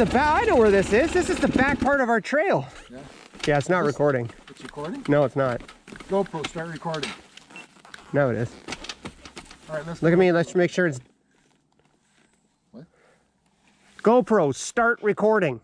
the back. I know where this is. This is the back part of our trail. Yeah. Yeah, it's not recording. It's recording? No, it's not. GoPro, start recording. No, it is. All right, let's Look at me. Let's make sure it's. What? GoPro, start recording.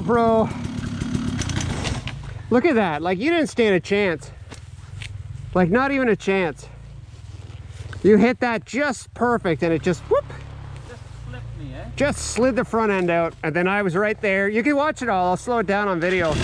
The GoPro. Look at that. Like, you didn't stand a chance. Like, not even a chance. You hit that just perfect and it just whoop. Just me, eh? Just slid the front end out and then I was right there. You can watch it all. I'll slow it down on video.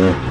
Yeah.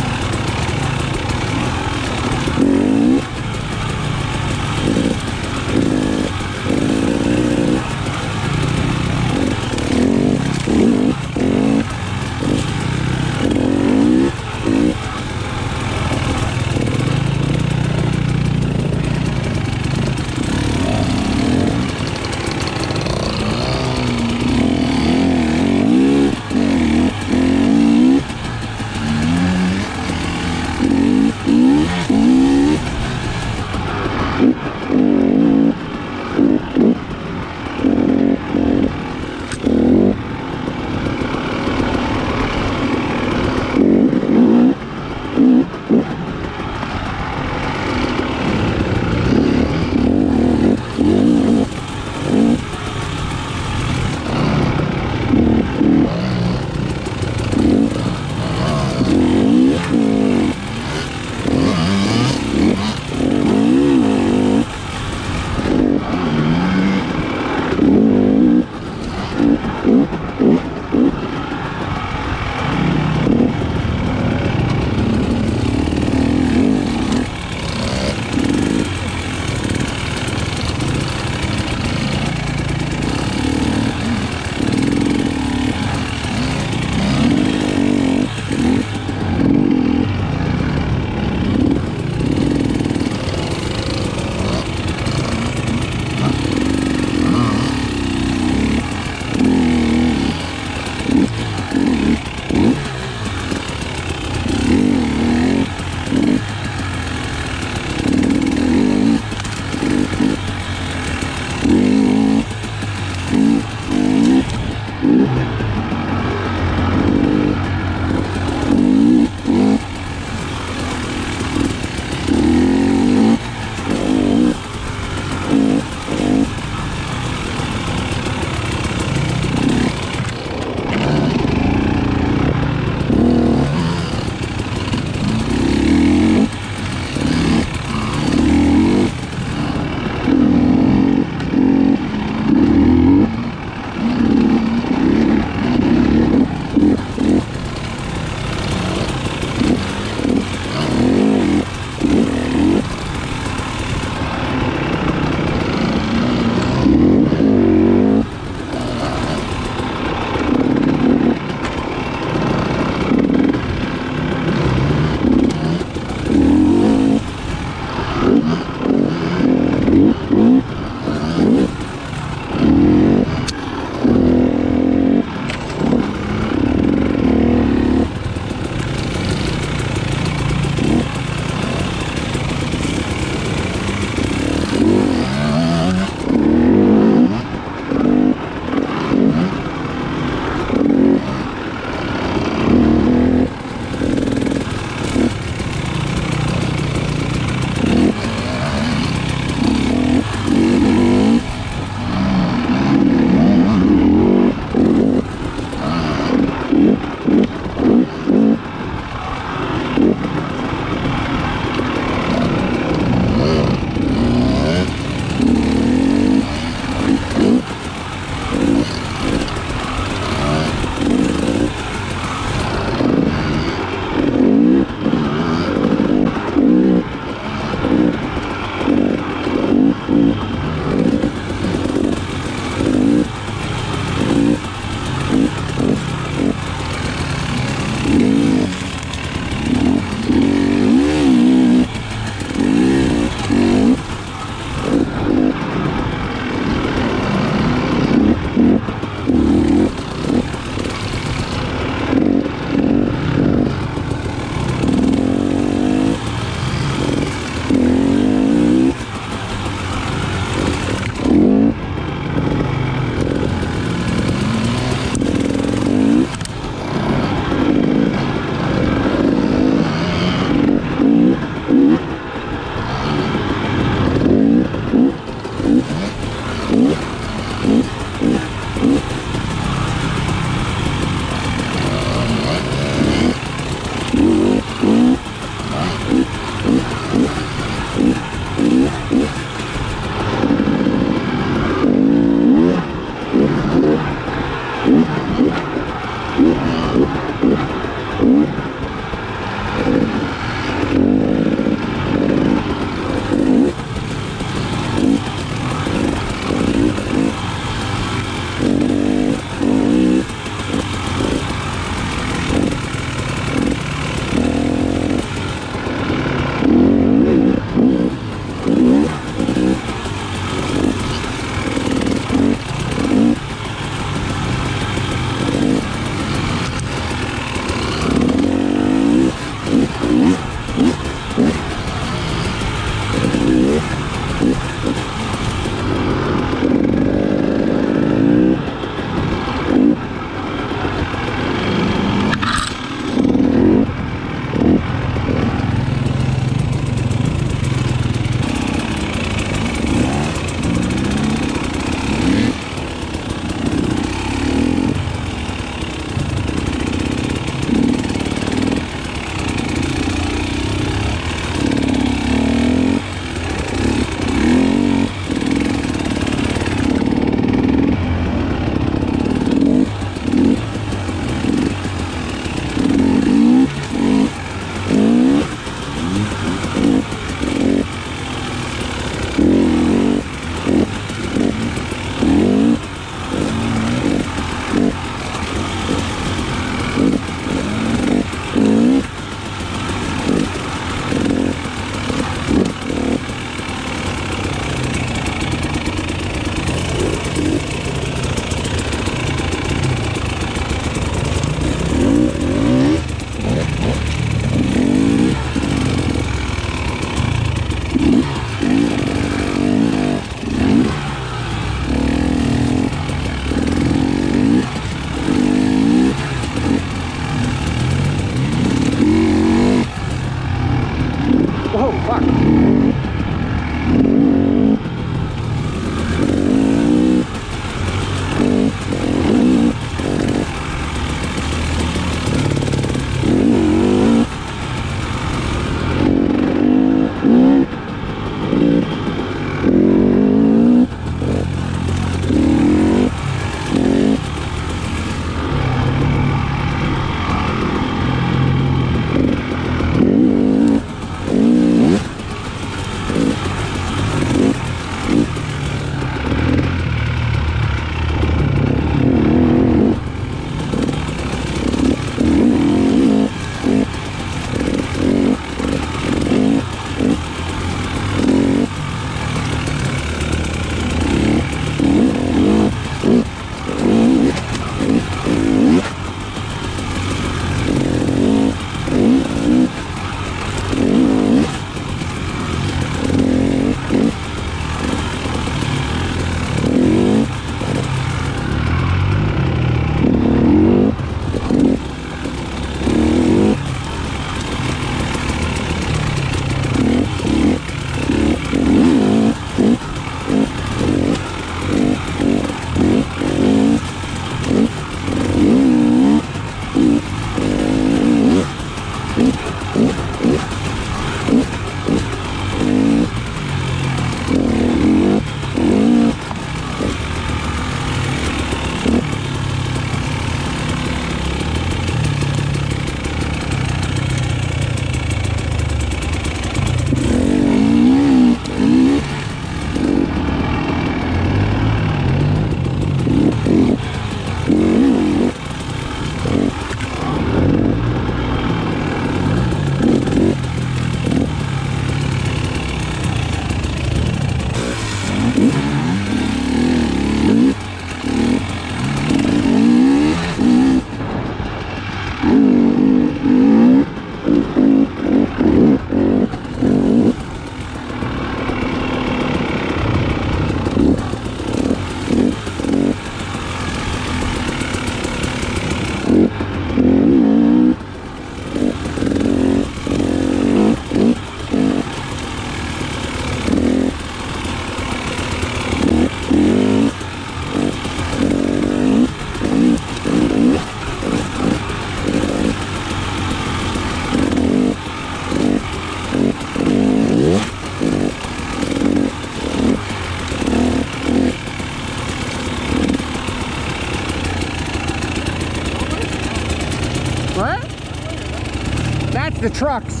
The trucks.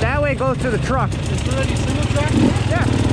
That way goes to the truck. It's already single track? Yeah.